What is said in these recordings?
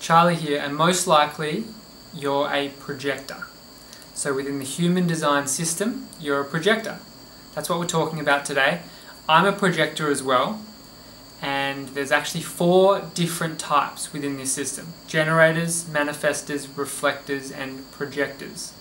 Charlie here, and most likely you're a projector. So within the human design system, you're a projector. That's what we're talking about today. I'm a projector as well, and there's actually four different types within this system. Generators, manifestors, reflectors, and projectors.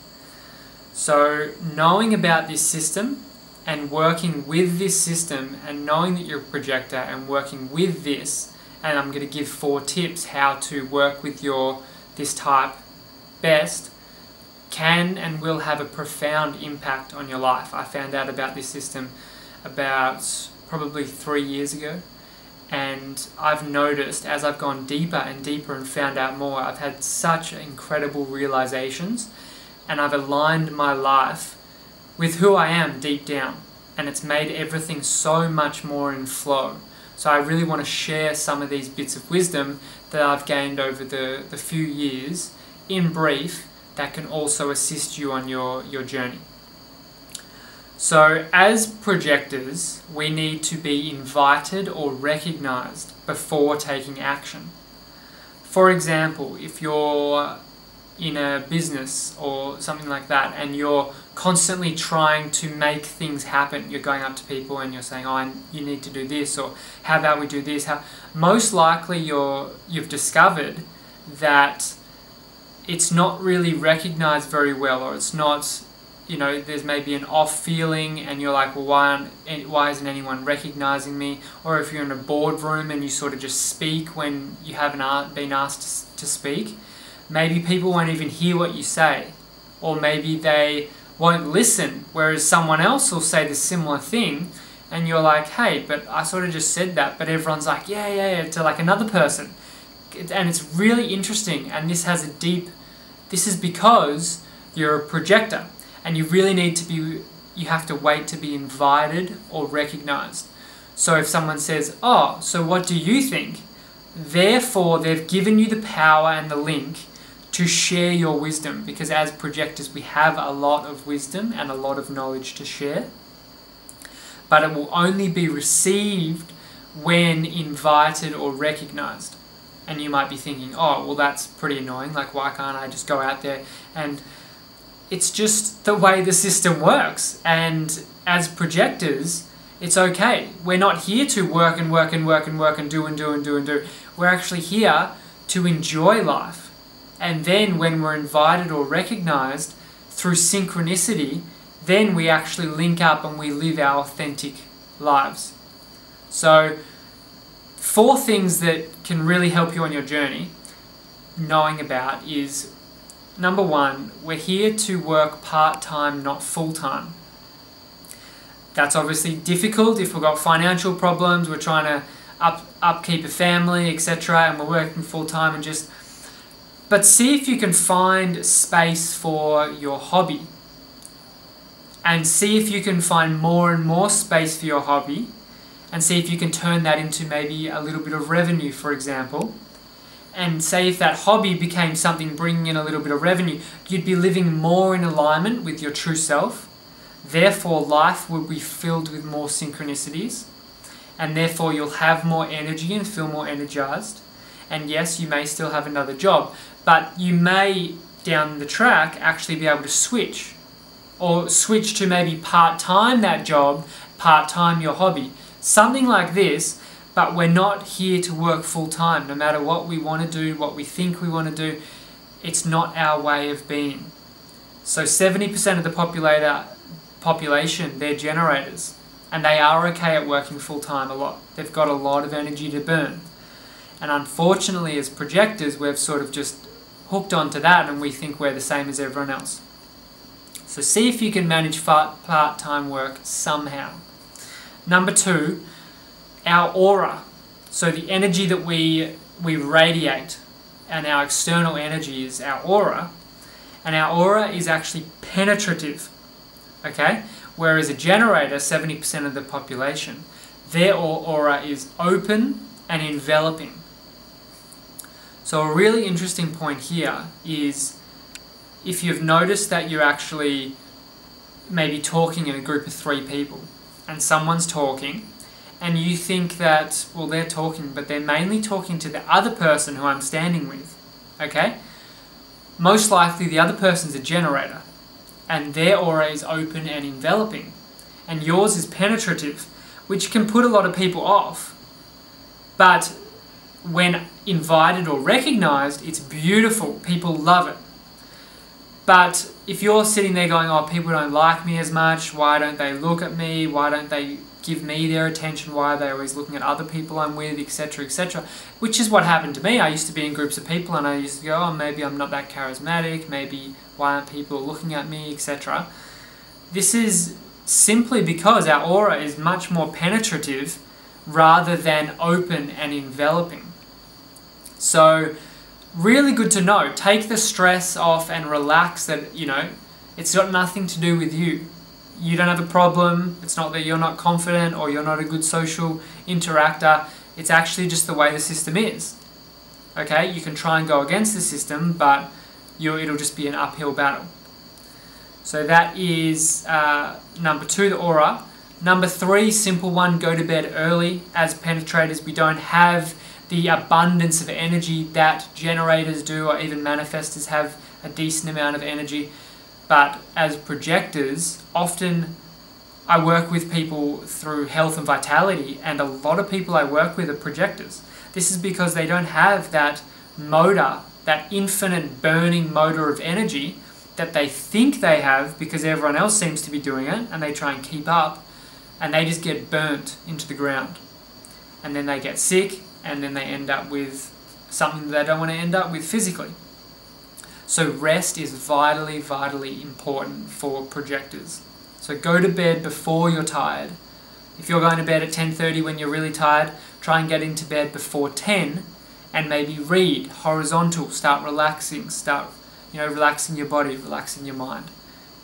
So knowing about this system and working with this system and knowing that you're a projector and working with this and I'm going to give four tips how to work with your this type best can and will have a profound impact on your life. I found out about this system about probably three years ago and I've noticed as I've gone deeper and deeper and found out more I've had such incredible realizations and I've aligned my life with who I am deep down and it's made everything so much more in flow. So I really want to share some of these bits of wisdom that I've gained over the, the few years in brief that can also assist you on your, your journey. So as projectors, we need to be invited or recognized before taking action. For example, if you're in a business or something like that and you're constantly trying to make things happen you're going up to people and you're saying oh you need to do this or how about we do this? How most likely you're you've discovered that it's not really recognized very well or it's not you know there's maybe an off feeling and you're like well why why isn't anyone recognizing me? Or if you're in a boardroom and you sort of just speak when you haven't been asked to speak maybe people won't even hear what you say or maybe they won't listen whereas someone else will say the similar thing and you're like hey but i sort of just said that but everyone's like yeah yeah yeah to like another person. And it's really interesting and this has a deep this is because you're a projector and you really need to be you have to wait to be invited or recognized. So if someone says oh so what do you think? Therefore they've given you the power and the link to share your wisdom because as projectors we have a lot of wisdom and a lot of knowledge to share. But it will only be received when invited or recognized. And you might be thinking oh well that's pretty annoying. Like why can't I just go out there? And it's just the way the system works. And as projectors it's okay. We're not here to work and work and work and work and do and do and do and do. We're actually here to enjoy life and then when we're invited or recognized through synchronicity, then we actually link up and we live our authentic lives. So, four things that can really help you on your journey knowing about is number one, we're here to work part time, not full time. That's obviously difficult if we've got financial problems, we're trying to up, upkeep a family, etc., and we're working full time and just but see if you can find space for your hobby. And see if you can find more and more space for your hobby. And see if you can turn that into maybe a little bit of revenue, for example. And say if that hobby became something bringing in a little bit of revenue, you'd be living more in alignment with your true self. Therefore, life will be filled with more synchronicities. And therefore, you'll have more energy and feel more energized and yes, you may still have another job, but you may down the track actually be able to switch or switch to maybe part-time that job, part-time your hobby. Something like this, but we're not here to work full-time. No matter what we want to do, what we think we want to do, it's not our way of being. So 70% of the populator, population, they're generators. And they are okay at working full-time a lot. They've got a lot of energy to burn. And unfortunately, as projectors, we've sort of just hooked onto that and we think we're the same as everyone else. So see if you can manage part-time work somehow. Number two, our aura. So the energy that we, we radiate and our external energy is our aura. And our aura is actually penetrative. Okay? Whereas a generator, 70% of the population, their aura is open and enveloping. So a really interesting point here is if you've noticed that you're actually maybe talking in a group of three people and someone's talking and you think that, well, they're talking, but they're mainly talking to the other person who I'm standing with. okay? Most likely the other person's a generator, and their aura is open and enveloping, and yours is penetrative, which can put a lot of people off. But when invited or recognized, it's beautiful. People love it. But if you're sitting there going, oh, people don't like me as much, why don't they look at me, why don't they give me their attention, why are they always looking at other people I'm with, etc., etc., which is what happened to me. I used to be in groups of people and I used to go, oh, maybe I'm not that charismatic, maybe why aren't people looking at me, etc. This is simply because our aura is much more penetrative rather than open and enveloping. So, really good to know. Take the stress off and relax that, you know, it's got nothing to do with you. You don't have a problem. It's not that you're not confident or you're not a good social interactor. It's actually just the way the system is. Okay, you can try and go against the system, but you it'll just be an uphill battle. So that is uh, number two, the aura. Number three, simple one, go to bed early. As penetrators, we don't have the abundance of energy that generators do or even manifestors have a decent amount of energy. But as projectors, often I work with people through health and vitality, and a lot of people I work with are projectors. This is because they don't have that motor, that infinite burning motor of energy that they think they have because everyone else seems to be doing it and they try and keep up and they just get burnt into the ground. And then they get sick and then they end up with something that they don't want to end up with physically. So rest is vitally, vitally important for projectors. So go to bed before you're tired. If you're going to bed at 10.30 when you're really tired, try and get into bed before 10 and maybe read horizontal, start relaxing, start you know, relaxing your body, relaxing your mind.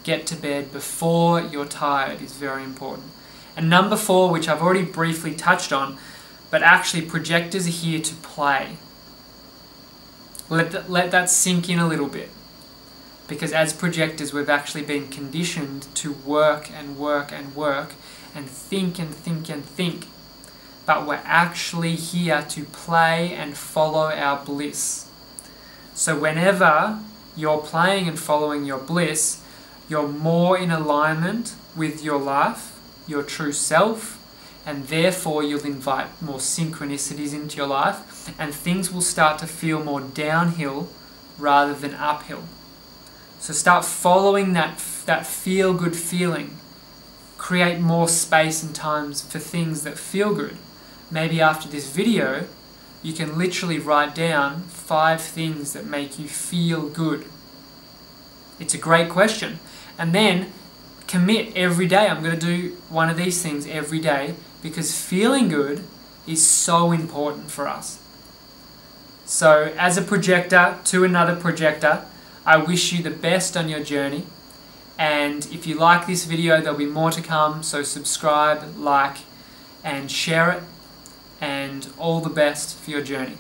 Get to bed before you're tired is very important. And number four, which I've already briefly touched on, but actually projectors are here to play. Let, that, let that sink in a little bit. Because as projectors, we've actually been conditioned to work and work and work and think and think and think. But we're actually here to play and follow our bliss. So whenever you're playing and following your bliss, you're more in alignment with your life, your true self, and therefore you'll invite more synchronicities into your life, and things will start to feel more downhill rather than uphill. So start following that, that feel good feeling. Create more space and times for things that feel good. Maybe after this video, you can literally write down five things that make you feel good. It's a great question. And then commit every day. I'm going to do one of these things every day because feeling good is so important for us. So, as a projector to another projector, I wish you the best on your journey. And if you like this video, there'll be more to come. So, subscribe, like, and share it. And all the best for your journey.